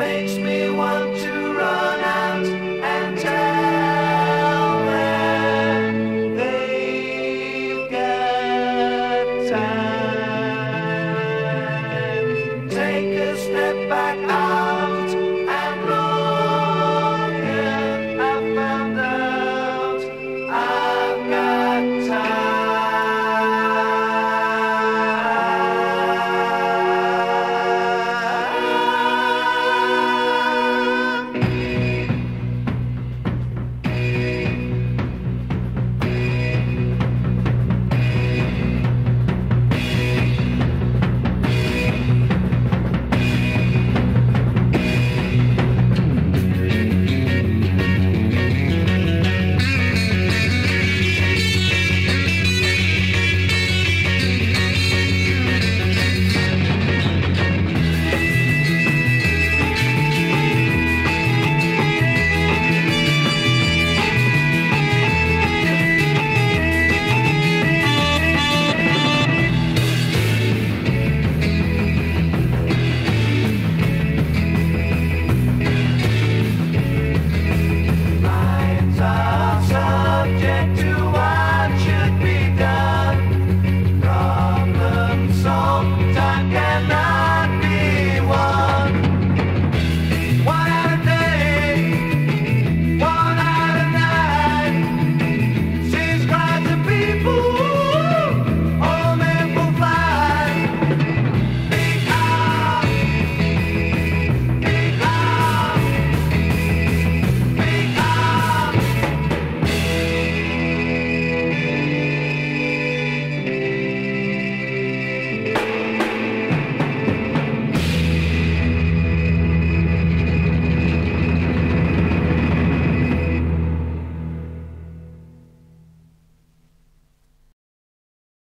makes me want to run out.